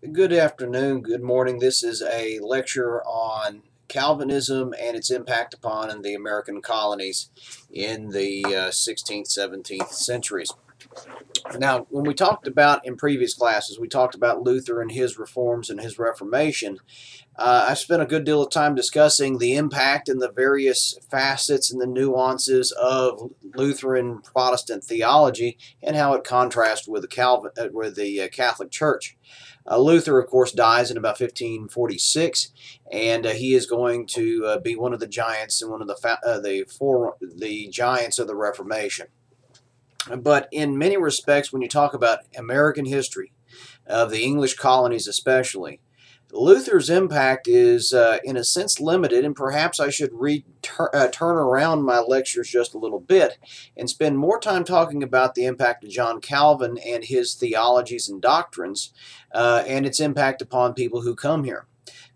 Good afternoon, good morning. This is a lecture on Calvinism and its impact upon the American colonies in the uh, 16th, 17th centuries. Now, when we talked about in previous classes, we talked about Luther and his reforms and his Reformation. Uh, I spent a good deal of time discussing the impact and the various facets and the nuances of Lutheran Protestant theology and how it contrasts with the Calvin, uh, with the uh, Catholic Church. Uh, Luther, of course, dies in about 1546, and uh, he is going to uh, be one of the giants and one of the uh, the four the giants of the Reformation. But in many respects, when you talk about American history, of the English colonies especially, Luther's impact is, uh, in a sense, limited, and perhaps I should re- uh, turn around my lectures just a little bit and spend more time talking about the impact of John Calvin and his theologies and doctrines uh, and its impact upon people who come here.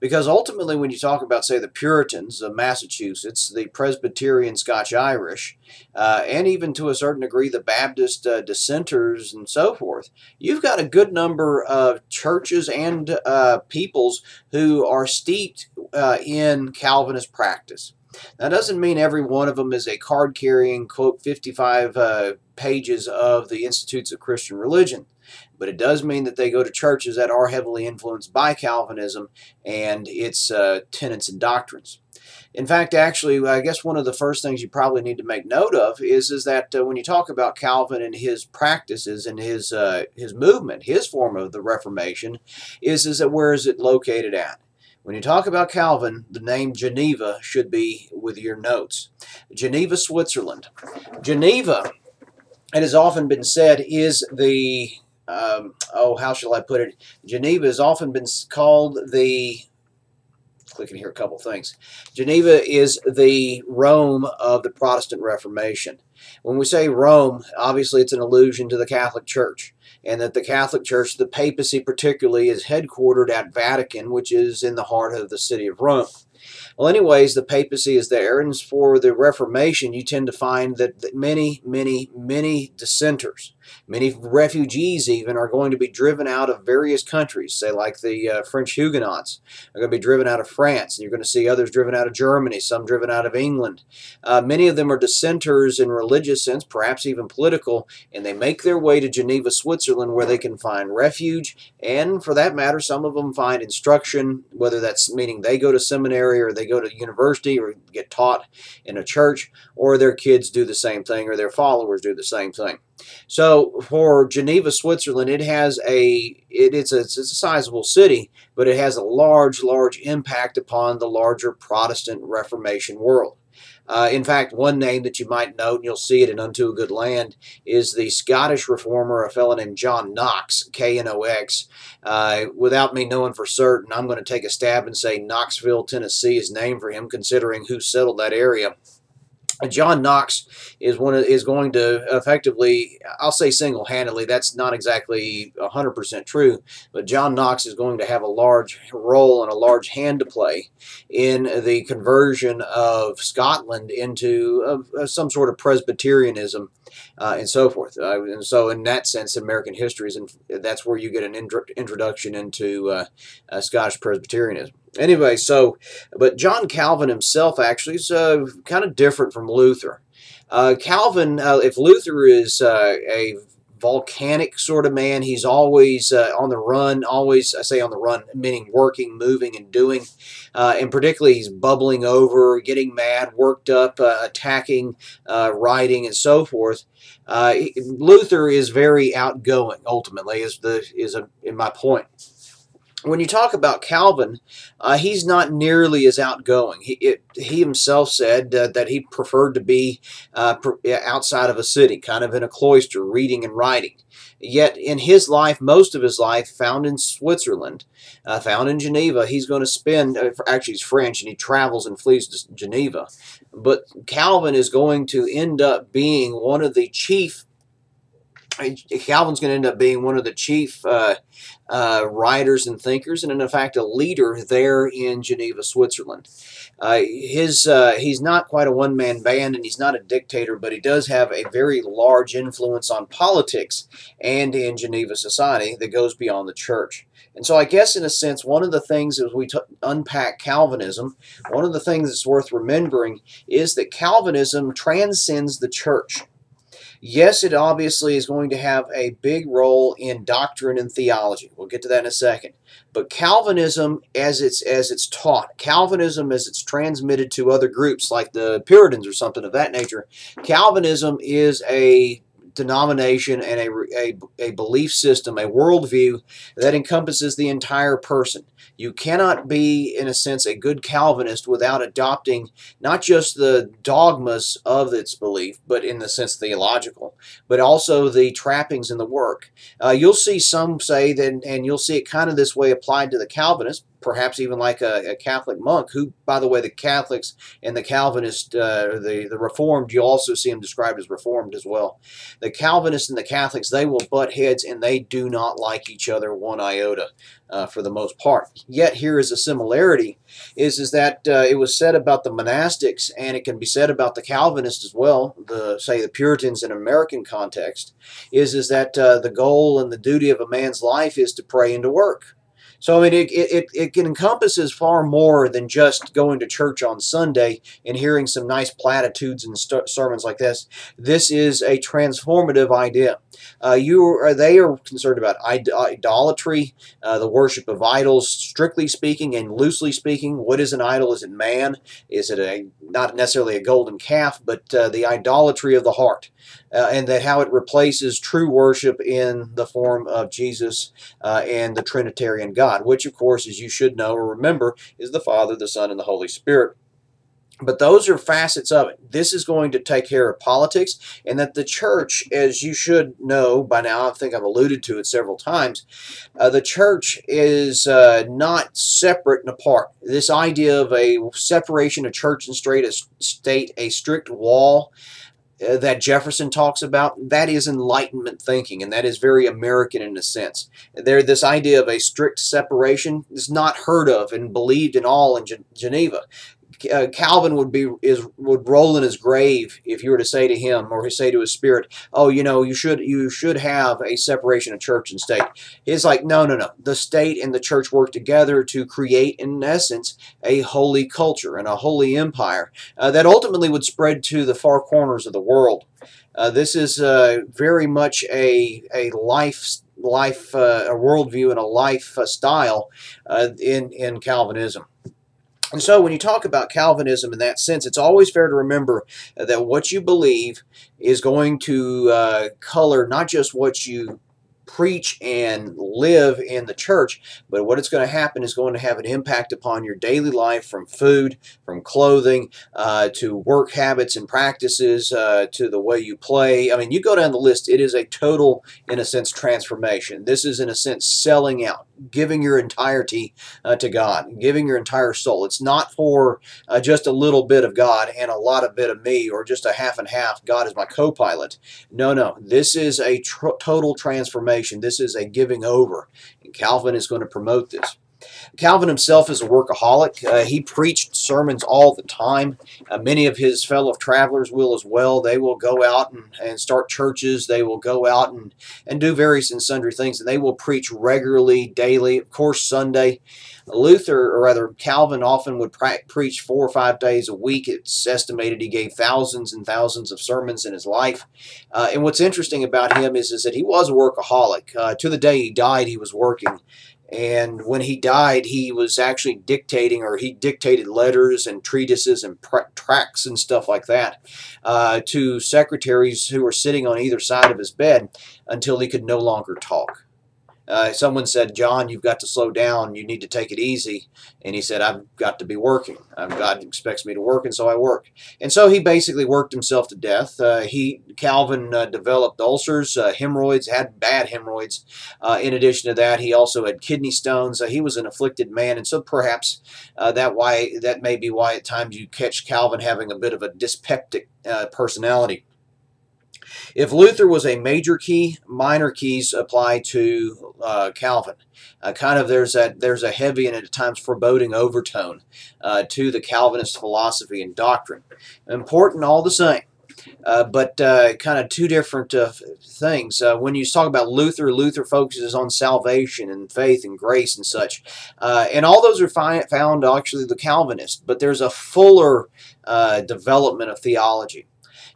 Because ultimately, when you talk about, say, the Puritans of Massachusetts, the Presbyterian Scotch Irish, uh, and even to a certain degree the Baptist uh, dissenters and so forth, you've got a good number of churches and uh, peoples who are steeped uh, in Calvinist practice. That doesn't mean every one of them is a card carrying, quote, 55 uh, pages of the Institutes of Christian Religion but it does mean that they go to churches that are heavily influenced by Calvinism and its uh, tenets and doctrines. In fact, actually, I guess one of the first things you probably need to make note of is, is that uh, when you talk about Calvin and his practices and his uh, his movement, his form of the Reformation, is is that where is it located at? When you talk about Calvin, the name Geneva should be with your notes. Geneva, Switzerland. Geneva, it has often been said, is the um, oh, how shall I put it? Geneva has often been called the clicking here a couple things. Geneva is the Rome of the Protestant Reformation. When we say Rome, obviously it's an allusion to the Catholic Church, and that the Catholic Church, the papacy particularly, is headquartered at Vatican, which is in the heart of the city of Rome. Well, anyways, the papacy is there, and for the Reformation, you tend to find that many, many, many dissenters, many refugees even, are going to be driven out of various countries, say like the uh, French Huguenots are going to be driven out of France, and you're going to see others driven out of Germany, some driven out of England. Uh, many of them are dissenters in religious sense, perhaps even political, and they make their way to Geneva, Switzerland, where they can find refuge, and for that matter, some of them find instruction, whether that's meaning they go to seminary or they go to university or get taught in a church, or their kids do the same thing or their followers do the same thing. So for Geneva, Switzerland, it has a it, it's a it's a sizable city, but it has a large large impact upon the larger Protestant Reformation world. Uh, in fact, one name that you might note, and you'll see it in Unto a Good Land, is the Scottish reformer, a fellow named John Knox, K-N-O-X. Uh, without me knowing for certain, I'm going to take a stab and say Knoxville, Tennessee is named for him, considering who settled that area. John Knox is one of, is going to effectively, I'll say single-handedly. That's not exactly 100% true, but John Knox is going to have a large role and a large hand to play in the conversion of Scotland into some sort of Presbyterianism uh, and so forth. Uh, and so, in that sense, American history is, in, that's where you get an introduction into uh, uh, Scottish Presbyterianism anyway, so, but John Calvin himself actually is uh, kind of different from Luther. Uh, Calvin, uh, if Luther is uh, a volcanic sort of man, he's always uh, on the run, always, I say on the run, meaning working, moving, and doing. Uh, and particularly, he's bubbling over, getting mad, worked up, attacking, writing, and so forth. Luther is very outgoing, ultimately, is, the, is a, in my point when you talk about Calvin, uh, he's not nearly as outgoing. He, it, he himself said uh, that he preferred to be uh, outside of a city, kind of in a cloister, reading and writing. Yet in his life, most of his life, found in Switzerland, uh, found in Geneva, he's going to spend, uh, actually he's French and he travels and flees to Geneva. But Calvin is going to end up being one of the chief Calvin's going to end up being one of the chief uh, uh, writers and thinkers, and in fact, a leader there in Geneva, Switzerland. Uh, his uh, he's not quite a one-man band, and he's not a dictator, but he does have a very large influence on politics and in Geneva society that goes beyond the church. And so, I guess in a sense, one of the things as we unpack Calvinism, one of the things that's worth remembering is that Calvinism transcends the church. Yes, it obviously is going to have a big role in doctrine and theology. We'll get to that in a second. But Calvinism, as it's as it's taught, Calvinism as it's transmitted to other groups like the Puritans or something of that nature, Calvinism is a denomination and a, a, a belief system, a worldview that encompasses the entire person. You cannot be, in a sense, a good Calvinist without adopting not just the dogmas of its belief, but in the sense theological, but also the trappings in the work. Uh, you'll see some say that, and you'll see it kind of this way applied to the Calvinists, perhaps even like a, a, Catholic monk, who, by the way, the Catholics and the Calvinist, uh, the, the Reformed, you also see them described as Reformed as well. The Calvinists and the Catholics, they will butt heads and they do not like each other one iota uh, for the most part. Yet here is a similarity, is, is that uh, it was said about the monastics and it can be said about the Calvinists as well, the say the Puritans in American context, is, is that uh, the goal and the duty of a man's life is to pray and to work. So I mean, it, it, it encompasses far more than just going to church on Sunday and hearing some nice platitudes and sermons like this. This is a transformative idea. Uh, you are, they are concerned about idolatry, uh, the worship of idols, strictly speaking and loosely speaking. What is an idol? Is it man? Is it a not necessarily a golden calf, but uh, the idolatry of the heart? Uh, and that how it replaces true worship in the form of Jesus uh, and the Trinitarian God, which, of course, as you should know or remember, is the Father, the Son, and the Holy Spirit. But those are facets of it. This is going to take care of politics, and that the church, as you should know by now, I think I've alluded to it several times, uh, the church is uh, not separate and apart. This idea of a separation of church and state, a, state a strict wall, Uh, that Jefferson talks about, that is Enlightenment thinking, and that is very American in a sense. There, this idea of a strict separation is not heard of and believed in all in Geneva uh, Calvin would be is would roll in his grave if you were to say to him or say to his spirit, "Oh, you know, you should you should have a separation of church and state." He's like, "No, no, no. The state and the church work together to create, in essence, a holy culture and a holy empire uh, that ultimately would spread to the far corners of the world." Uh, this is uh, very much a a life life uh, a worldview and a life uh, style in in Calvinism. And so when you talk about Calvinism in that sense, it's always fair to remember that what you believe is going to uh, color not just what you preach and live in the church, but what it's going to happen is going to have an impact upon your daily life from food, from clothing, uh, to work habits and practices, uh, to the way you play. I mean, you go down the list, it is a total, in a sense, transformation. This is, in a sense, selling out, giving your entirety uh, to God, giving your entire soul. It's not for uh, just a little bit of God and a lot of bit of me, or just a half and half. God is my co pilot. No, no. This is a tr total transformation. This is a giving over. And Calvin is going to promote this. Calvin himself is a workaholic. Uh, he preached sermons all the time. Uh, many of his fellow travelers will as well. They will go out and, and start churches. They will go out and, and do various and sundry things, and they will preach regularly, daily, of course, Sunday. Luther, or rather Calvin, often would preach four or five days a week. It's estimated he gave thousands and thousands of sermons in his life. Uh, and what's interesting about him is, is that he was a workaholic. Uh, to the day he died, he was working. And when he died, he was actually dictating, or he dictated letters and treatises and tracts and stuff like that uh, to secretaries who were sitting on either side of his bed until he could no longer talk. Uh, someone said, John, you've got to slow down. You need to take it easy. And he said, I've got to be working. God expects me to work, and so I work. And so he basically worked himself to death. Uh, he Calvin uh, developed ulcers, uh, hemorrhoids, had bad hemorrhoids. Uh, in addition to that, he also had kidney stones. Uh, he was an afflicted man, and so perhaps that why that may be why at times you catch Calvin having a bit of a dyspeptic personality. If Luther was a major key, minor keys apply to uh, Calvin. Uh, kind of there's a there's a heavy and at times foreboding overtone uh, to the Calvinist philosophy and doctrine. Important all the same. Uh, but uh, kind of two different uh, things. Uh, when you talk about Luther, Luther focuses on salvation and faith and grace and such. Uh, and all those are found actually the Calvinist, but there's a fuller uh, development of theology.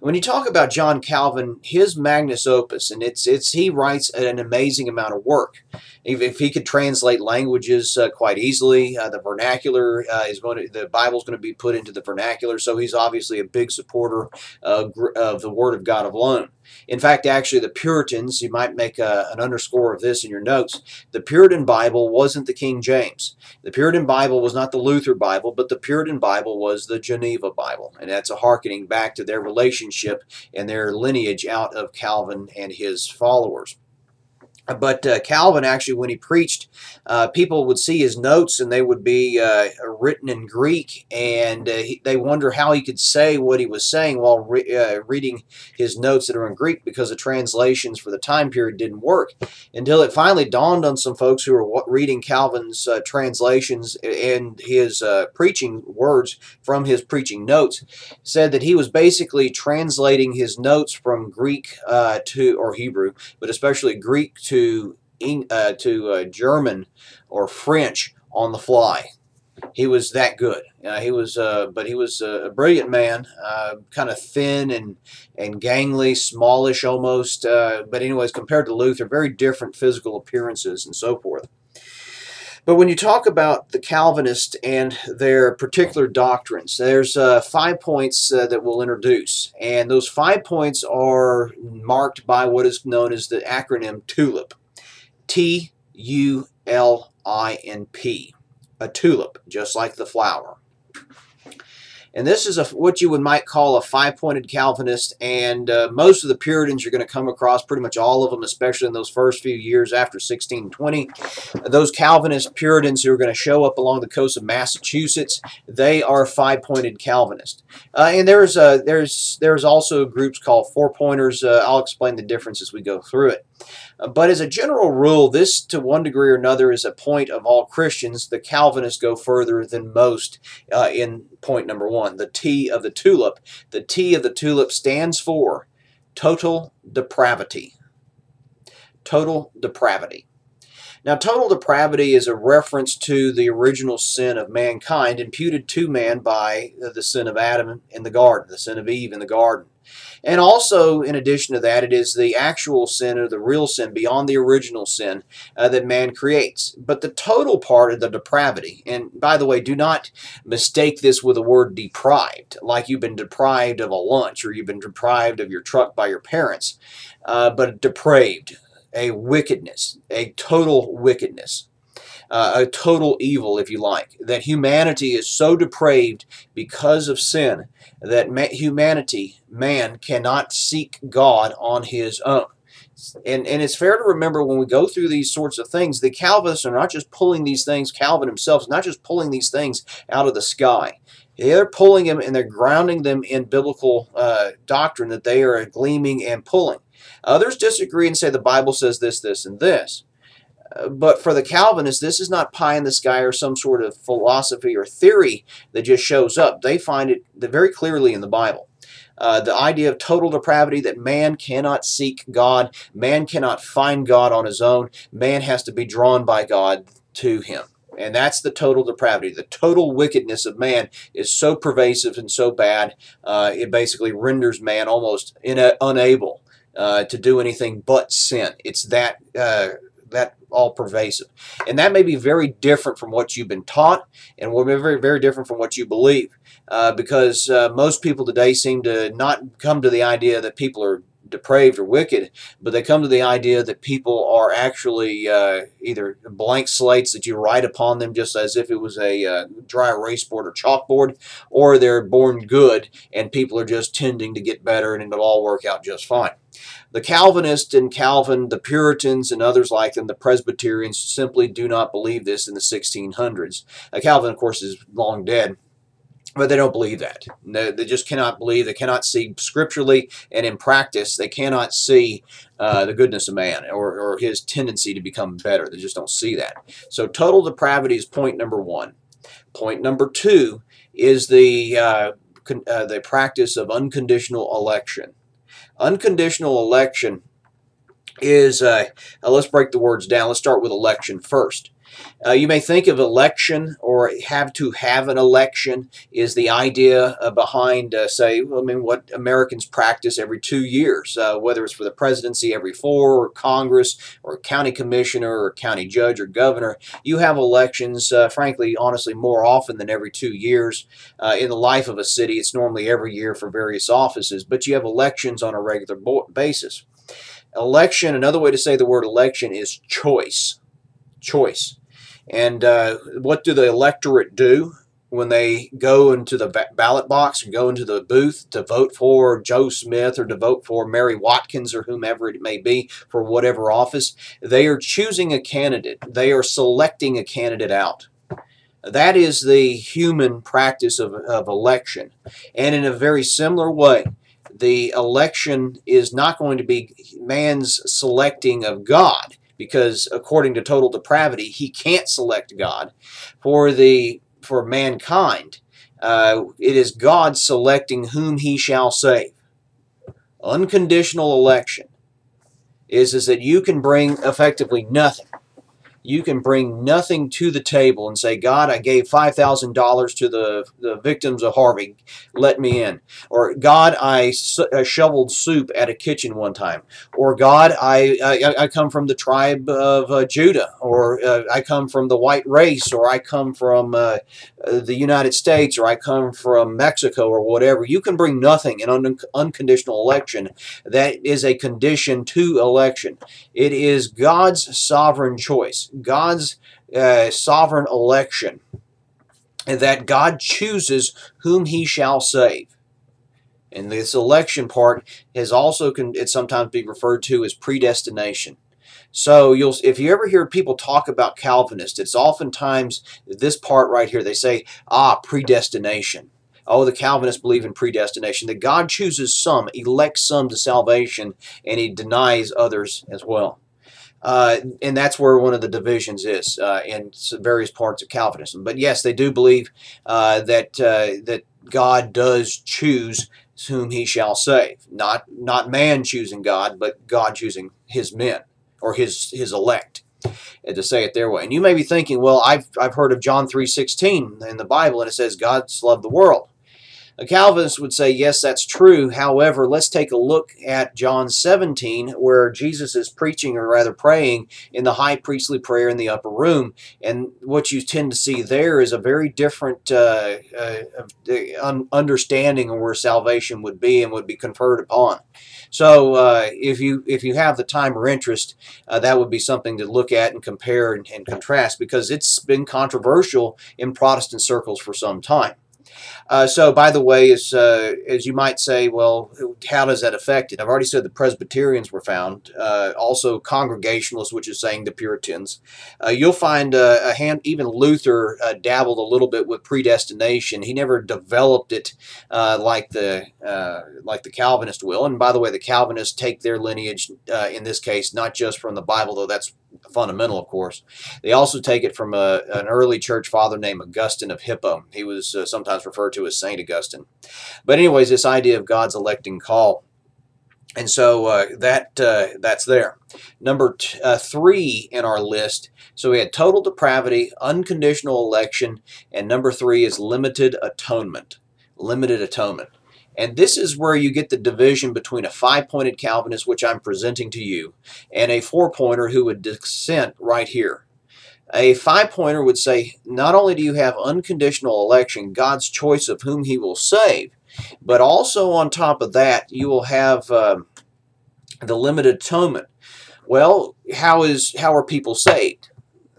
When you talk about John Calvin, his magnus opus, and it's it's he writes an amazing amount of work. If, if he could translate languages uh, quite easily, uh, the vernacular uh, is going to the Bible's going to be put into the vernacular. So he's obviously a big supporter of the Word of God alone. In fact, actually, the Puritans, you might make a, an underscore of this in your notes, the Puritan Bible wasn't the King James. The Puritan Bible was not the Luther Bible, but the Puritan Bible was the Geneva Bible. And that's a hearkening back to their relationship and their lineage out of Calvin and his followers. But uh, Calvin actually, when he preached, uh, people would see his notes and they would be uh, written in Greek, and uh, he, they wonder how he could say what he was saying while re uh, reading his notes that are in Greek because the translations for the time period didn't work. Until it finally dawned on some folks who were reading Calvin's uh, translations and his preaching words from his preaching notes, said that he was basically translating his notes from Greek to or Hebrew, but especially Greek to to uh, to uh, German or French on the fly. He was that good. Uh, he was, uh, but he was a brilliant man, uh, kind of thin and and gangly, smallish almost. Uh, but anyways, compared to Luther, very different physical appearances and so forth. But when you talk about the Calvinists and their particular doctrines, there's uh, five points uh, that we'll introduce. And those five points are marked by what is known as the acronym TULIP. T U L I N P. A tulip, just like the flower. And this is a, what you would might call a five-pointed Calvinist, and uh, most of the Puritans you're going to come across, pretty much all of them, especially in those first few years after 1620. Those Calvinist Puritans who are going to show up along the coast of Massachusetts, they are five-pointed Calvinist. Uh, and there's uh, there's there's also groups called four-pointers. Uh, I'll explain the difference as we go through it. But as a general rule, this to one degree or another is a point of all Christians. The Calvinists go further than most uh, in point number one. The T of the tulip. The T of the tulip stands for total depravity. Total depravity. Now, total depravity is a reference to the original sin of mankind imputed to man by the sin of Adam in the garden, the sin of Eve in the garden. And also, in addition to that, it is the actual sin or the real sin beyond the original sin uh, that man creates. But the total part of the depravity, and by the way, do not mistake this with the word deprived, like you've been deprived of a lunch or you've been deprived of your truck by your parents, uh, but depraved, a wickedness, a total wickedness uh, a total evil, if you like. That humanity is so depraved because of sin that ma humanity, man, cannot seek God on his own. And, and it's fair to remember when we go through these sorts of things, the Calvinists are not just pulling these things, Calvin himself is not just pulling these things out of the sky. They're pulling them and they're grounding them in biblical uh, doctrine that they are gleaming and pulling. Others disagree and say the Bible says this, this, and this but for the Calvinists, this is not pie in the sky or some sort of philosophy or theory that just shows up. They find it very clearly in the Bible. Uh, the idea of total depravity that man cannot seek God, man cannot find God on his own, man has to be drawn by God to him. And that's the total depravity. The total wickedness of man is so pervasive and so bad, uh, it basically renders man almost unable uh, to do anything but sin. It's that uh, that all pervasive. And that may be very different from what you've been taught and will be very, very different from what you believe. Uh, because uh, most people today seem to not come to the idea that people are depraved or wicked, but they come to the idea that people are actually uh, either blank slates that you write upon them just as if it was a uh, dry erase board or chalkboard, or they're born good and people are just tending to get better and it'll all work out just fine. The Calvinists and Calvin, the Puritans and others like them, the Presbyterians, simply do not believe this in the 1600s. Uh, Calvin, of course, is long dead. but they don't believe that. They just cannot believe. They cannot see scripturally and in practice. They cannot see uh, the goodness of man or, or his tendency to become better. They just don't see that. So total depravity is point number one. Point number two is the uh, uh, the practice of unconditional election. Unconditional election is uh, let's break the words down. Let's start with election first. Uh, you may think of election or have to have an election is the idea uh, behind, uh, say, I mean, what Americans practice every two years, uh, whether it's for the presidency every four, or Congress, or county commissioner, or county judge, or governor. You have elections, uh, frankly, honestly, more often than every two years. Uh, in the life of a city, it's normally every year for various offices, but you have elections on a regular basis. Election, another way to say the word election is choice. Choice. And uh, what do the electorate do when they go into the ballot box or go into the booth to vote for Joe Smith or to vote for Mary Watkins or whomever it may be for whatever office? They are choosing a candidate. They are selecting a candidate out. That is the human practice of, of election. And in a very similar way, the election is not going to be man's selecting of God because according to total depravity, he can't select God. For the for mankind, uh, it is God selecting whom he shall save. Unconditional election is, is that you can bring effectively nothing you can bring nothing to the table and say, God, I gave $5,000 to the, the victims of Harvey. Let me in. Or, God, I, I shoveled soup at a kitchen one time. Or, God, I, I, I come from the tribe of uh, Judah. Or, uh, I come from the white race. Or, I come from uh, the United States. Or, I come from Mexico. Or whatever. You can bring nothing in un unconditional election. That is a condition to election. It is God's sovereign choice. God's uh, sovereign election, and that God chooses whom he shall save. And this election part has also can it sometimes be referred to as predestination. So you'll if you ever hear people talk about Calvinist, it's oftentimes this part right here. They say, ah, predestination. Oh, the Calvinists believe in predestination, that God chooses some, elects some to salvation, and he denies others as well. Uh, and that's where one of the divisions is uh, in various parts of Calvinism. But yes, they do believe uh, that uh, that God does choose whom He shall save. Not not man choosing God, but God choosing His men or His His elect. And to say it their way. And you may be thinking, well, I've I've heard of John three sixteen in the Bible, and it says God's loved the world. A Calvinist would say, yes, that's true. However, let's take a look at John 17, where Jesus is preaching, or rather praying, in the high priestly prayer in the upper room. And what you tend to see there is a very different uh, uh, understanding of where salvation would be and would be conferred upon. So uh, if you if you have the time or interest, uh, that would be something to look at and compare and, and contrast because it's been controversial in Protestant circles for some time. Uh, so, by the way, as, uh, as you might say, well, how does that affect it? I've already said the Presbyterians were found, uh, also Congregationalists, which is saying the Puritans. Uh, you'll find uh, a hand, even Luther uh, dabbled a little bit with predestination. He never developed it like the like the Calvinist will. And by the way, the Calvinists take their lineage in this case not just from the Bible, though that's fundamental, of course. They also take it from a, an early church father named Augustine of Hippo. He was sometimes referred to as Saint Augustine. But anyways, this idea of God's electing call. And so uh, that uh, that's there. Number uh, three in our list. So we had total depravity, unconditional election, and number three is limited atonement. Limited atonement. And this is where you get the division between a five-pointed Calvinist, which I'm presenting to you, and a four-pointer who would dissent right here. A five-pointer would say, not only do you have unconditional election, God's choice of whom he will save, but also on top of that, you will have uh, the limited atonement. Well, how is how are people saved?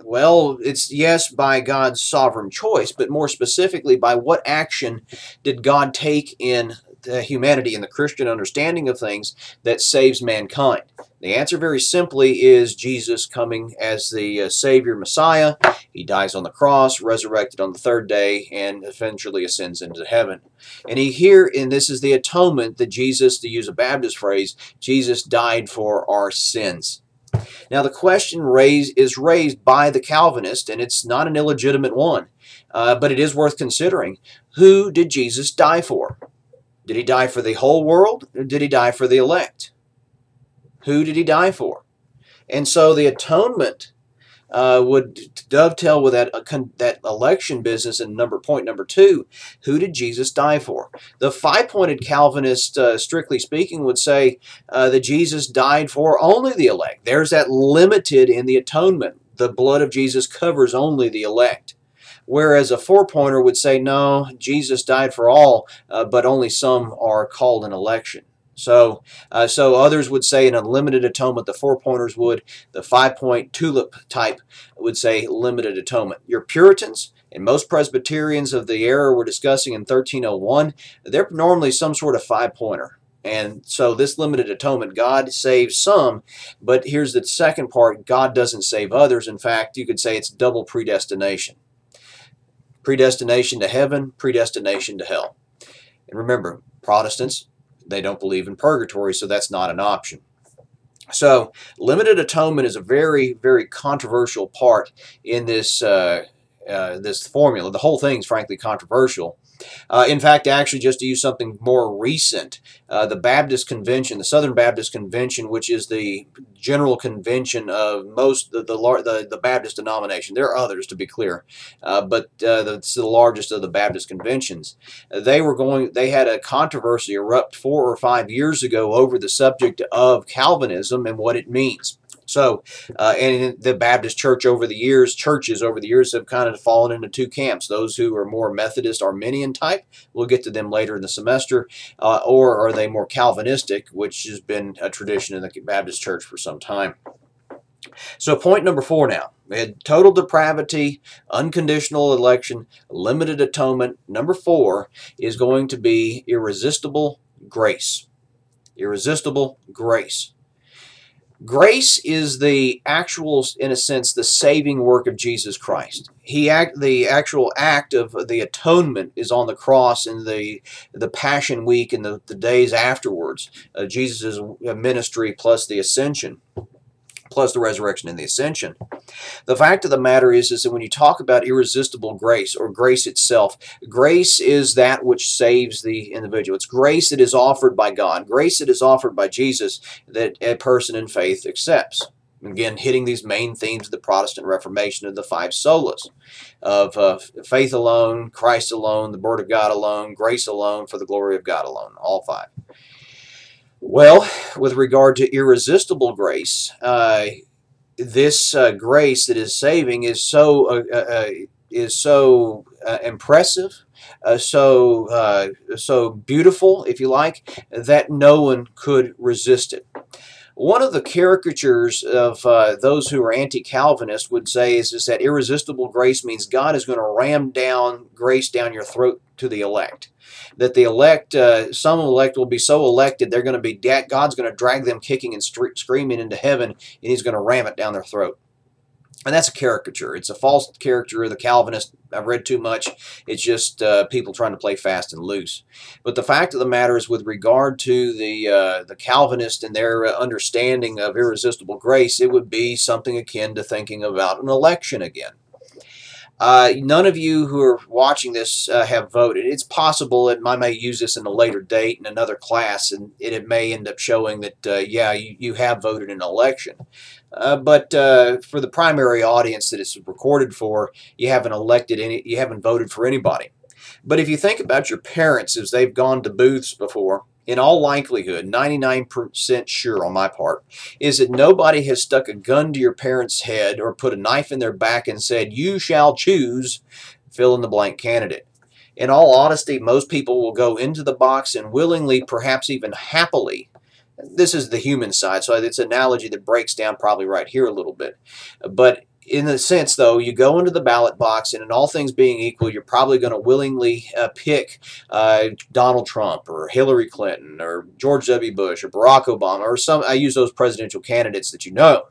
Well, it's yes by God's sovereign choice, but more specifically by what action did God take in uh, humanity and the Christian understanding of things that saves mankind? The answer very simply is Jesus coming as the uh, Savior Messiah. He dies on the cross, resurrected on the third day, and eventually ascends into heaven. And he here, and this is the atonement that Jesus, to use a Baptist phrase, Jesus died for our sins. Now the question raised is raised by the Calvinist, and it's not an illegitimate one, uh, but it is worth considering. Who did Jesus die for? Did he die for the whole world, or did he die for the elect? Who did he die for? And so the atonement uh, would dovetail with that uh, that election business in number point number two. Who did Jesus die for? The five-pointed Calvinist, uh, strictly speaking, would say uh, that Jesus died for only the elect. There's that limited in the atonement. The blood of Jesus covers only the elect. Whereas a four-pointer would say, no, Jesus died for all, uh, but only some are called an election. So, uh, so others would say an unlimited atonement. The four pointers would. The five point tulip type would say limited atonement. Your Puritans and most Presbyterians of the era we're discussing in 1301, they're normally some sort of five pointer. And so this limited atonement, God saves some, but here's the second part God doesn't save others. In fact, you could say it's double predestination predestination to heaven, predestination to hell. And remember, Protestants, they don't believe in purgatory, so that's not an option. So limited atonement is a very, very controversial part in this uh, uh, this formula. The whole thing is frankly controversial. Uh, in fact, actually, just to use something more recent, uh, the Baptist Convention, the Southern Baptist Convention, which is the general convention of most the the, the, the Baptist denomination. There are others, to be clear, uh, but uh, it's the largest of the Baptist conventions. They were going. They had a controversy erupt four or five years ago over the subject of Calvinism and what it means. So, uh, and the Baptist church over the years, churches over the years have kind of fallen into two camps. Those who are more Methodist Arminian type, we'll get to them later in the semester, uh, or are they more Calvinistic, which has been a tradition in the Baptist church for some time. So point number four now. We had total depravity, unconditional election, limited atonement. Number four is going to be irresistible grace. Irresistible grace. Grace is the actual, in a sense, the saving work of Jesus Christ. He act, the actual act of the atonement is on the cross in the the Passion Week and the, the days afterwards. Uh, Jesus' ministry plus the ascension plus the resurrection and the ascension. The fact of the matter is, is that when you talk about irresistible grace or grace itself, grace is that which saves the individual. It's grace that is offered by God, grace that is offered by Jesus that a person in faith accepts. Again, hitting these main themes of the Protestant Reformation of the five solas of uh, faith alone, Christ alone, the Word of God alone, grace alone, for the glory of God alone, all five. Well, with regard to irresistible grace, uh, this uh, grace that is saving is so uh, uh, uh is so uh, impressive, so so beautiful, if you like, that no one could resist it. One of the caricatures of those who are anti-Calvinist would say is, is that irresistible grace means God is going to ram down grace down your throat to the elect that the elect, uh, some elect will be so elected, they're going to be, God's going to drag them kicking and screaming into heaven, and he's going to ram it down their throat. And that's a caricature. It's a false caricature of the Calvinist. I've read too much. It's just uh, people trying to play fast and loose. But the fact of the matter is, with regard to the uh, the Calvinist and their understanding of irresistible grace, it would be something akin to thinking about an election again. Uh, none of you who are watching this uh, have voted. It's possible that I may use this in a later date in another class, and it, it may end up showing that, uh, yeah, you, you have voted in an election. Uh, but uh, for the primary audience that it's recorded for, you haven't elected any, you haven't voted for anybody. But if you think about your parents as they've gone to booths before, in all likelihood, 99% sure on my part, is that nobody has stuck a gun to your parents' head or put a knife in their back and said, you shall choose fill in the blank candidate. In all honesty, most people will go into the box and willingly, perhaps even happily, this is the human side, so it's an analogy that breaks down probably right here a little bit, but in the sense, though, you go into the ballot box, and in all things being equal, you're probably going to willingly uh, pick uh, Donald Trump or Hillary Clinton or George W. Bush or Barack Obama or some. I use those presidential candidates that you know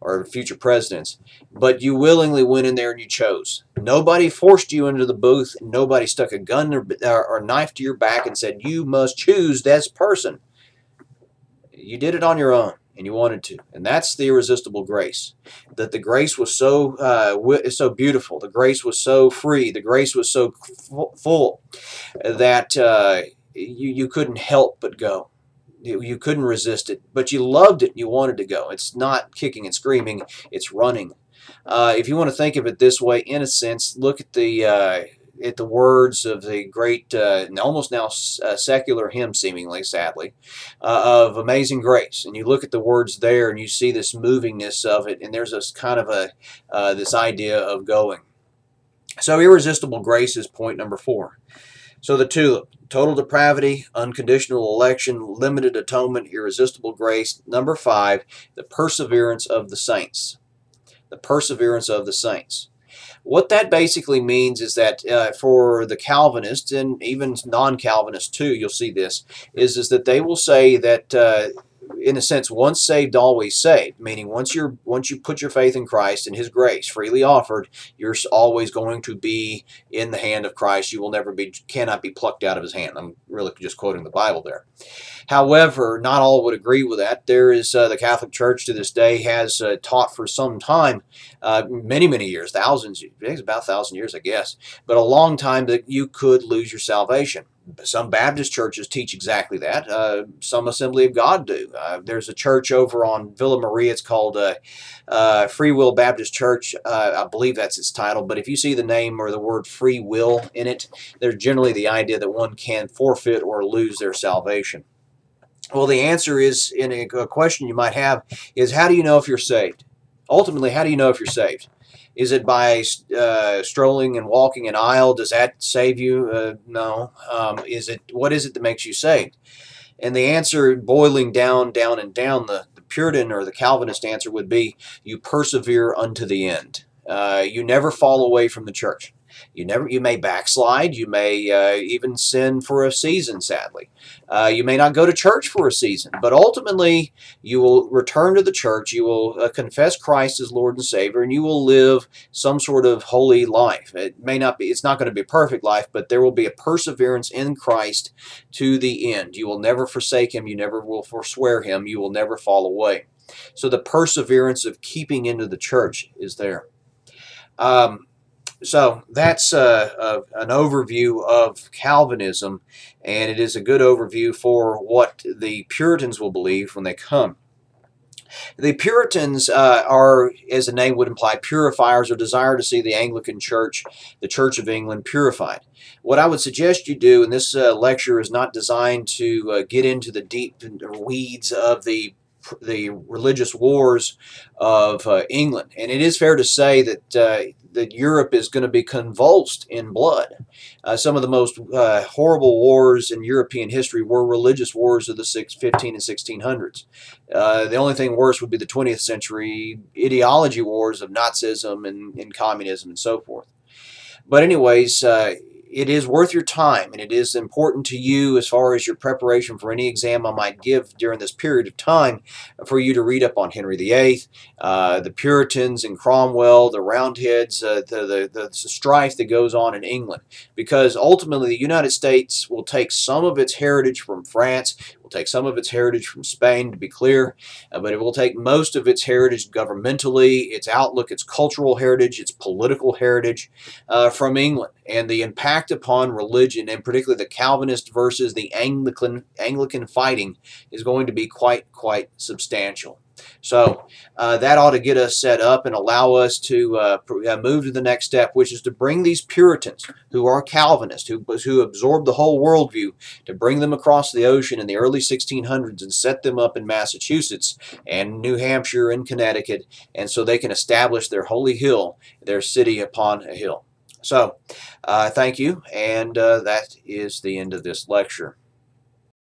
or future presidents, but you willingly went in there and you chose. Nobody forced you into the booth. Nobody stuck a gun or, or knife to your back and said you must choose this person. You did it on your own and you wanted to. And that's the irresistible grace. That the grace was so uh, so beautiful. The grace was so free. The grace was so full that uh, you you couldn't help but go. You, couldn't resist it, but you loved it. You wanted to go. It's not kicking and screaming. It's running. Uh, if you want to think of it this way, in a sense, look at the uh, at the words of the great, uh, almost now uh, secular hymn, seemingly, sadly, uh, of Amazing Grace. And you look at the words there and you see this movingness of it, and there's this kind of a uh, this idea of going. So irresistible grace is point number four. So the tulip, total depravity, unconditional election, limited atonement, irresistible grace. Number five, the perseverance of the saints. The perseverance of the saints. What that basically means is that uh, for the Calvinists and even non-Calvinists too, you'll see this, is, is that they will say that uh, in a sense, once saved, always saved. Meaning, once you're once you put your faith in Christ and His grace freely offered, you're always going to be in the hand of Christ. You will never be cannot be plucked out of His hand. I'm really just quoting the Bible there. However, not all would agree with that. There is uh, the Catholic Church to this day has uh, taught for some time, uh, many many years, thousands, about a thousand years, I guess, but a long time that you could lose your salvation. Some Baptist churches teach exactly that. Uh, some Assembly of God do. Uh, there's a church over on Villa Maria. It's called uh, uh Free Will Baptist Church. Uh, I believe that's its title. But if you see the name or the word free will in it, there's generally the idea that one can forfeit or lose their salvation. Well, the answer is in a, a question you might have is how do you know if you're saved? Ultimately, how do you know if you're saved? Is it by uh, strolling and walking an aisle? Does that save you? Uh, no. Um, is it? What is it that makes you saved? And the answer, boiling down, down, and down, the, the Puritan or the Calvinist answer would be: you persevere unto the end. Uh, you never fall away from the church. You never, you may backslide. You may uh, even sin for a season. Sadly, uh, you may not go to church for a season, but ultimately you will return to the church. You will uh, confess Christ as Lord and Savior, and you will live some sort of holy life. It may not be, it's not going to be a perfect life, but there will be a perseverance in Christ to the end. You will never forsake Him. You never will forswear Him. You will never fall away. So the perseverance of keeping into the church is there. Um, so that's uh, a, an overview of Calvinism, and it is a good overview for what the Puritans will believe when they come. The Puritans uh, are, as the name would imply, purifiers or desire to see the Anglican Church, the Church of England, purified. What I would suggest you do, and this uh, lecture is not designed to uh, get into the deep weeds of the the religious wars of uh, England. And it is fair to say that uh, that Europe is going to be convulsed in blood. Uh, some of the most uh, horrible wars in European history were religious wars of the 6, 15 and 1600s. Uh, the only thing worse would be the 20th century ideology wars of Nazism and, and communism and so forth. But anyways, uh, it is worth your time and it is important to you as far as your preparation for any exam I might give during this period of time for you to read up on Henry VIII, uh, the Puritans and Cromwell, the Roundheads, uh, the, the, the strife that goes on in England. Because ultimately the United States will take some of its heritage from France, take some of its heritage from Spain to be clear, uh, but it will take most of its heritage governmentally, its outlook, its cultural heritage, its political heritage uh, from England. And the impact upon religion, and particularly the Calvinist versus the Anglican, Anglican fighting, is going to be quite, quite substantial. So uh, that ought to get us set up and allow us to uh, uh, move to the next step, which is to bring these Puritans, who are Calvinists, who, who absorbed the whole worldview, to bring them across the ocean in the early 1600s and set them up in Massachusetts and New Hampshire and Connecticut, and so they can establish their holy hill, their city upon a hill. So, uh, thank you, and uh, that is the end of this lecture.